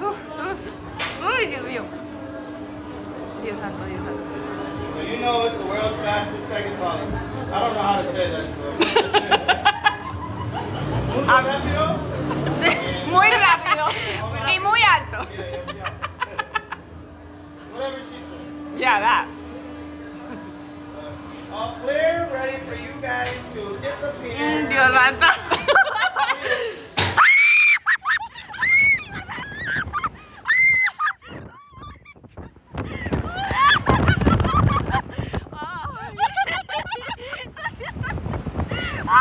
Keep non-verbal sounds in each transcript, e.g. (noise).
Uf, uf. Uy, Dios mío. Dios santo, Dios santo. Well, you know it's the world's fastest second tallest. I don't know how to say that, so. (laughs) Mucho rápido. (laughs) Muy rápido y muy alto. Whatever she said. Ya, da. All clear, ready for you guys to disappear. Mm, Dios santo. No.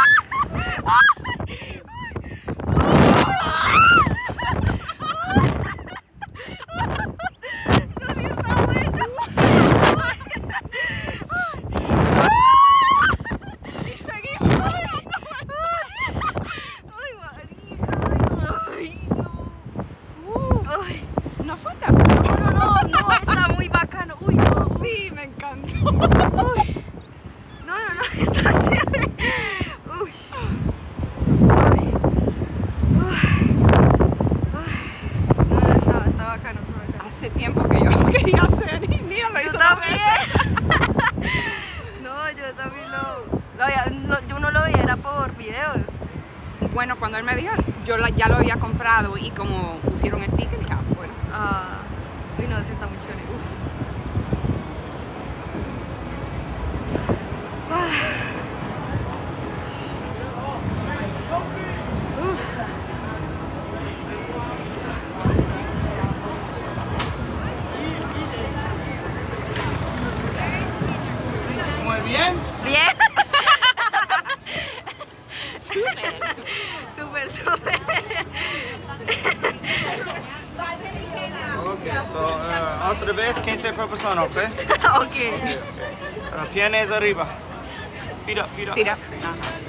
No, no, está muy bacano. Uy, no. Sí, me encantó. Uy. No, no, no, está chévere. Uy. Ay. Uy. Ay. No, no, está, está bacano, está bacano. Hace tiempo que yo lo quería hacer y mira, lo Yo hizo también. dos veces. No, yo también lo. lo había- no, yo no lo veía, era por videos. Bueno, cuando él me dijo, yo la- ya lo había comprado y como pusieron el ticket, dije, ah, bueno. Ah. Uy, no, sí está muy chévere. Uf. Muy bien. Bien. Súper, súper. Okay, so uh, otra vez 15 por persona, ¿ok? (laughs) ok. Uh, piernas arriba. Feet up, feet up. Ajá.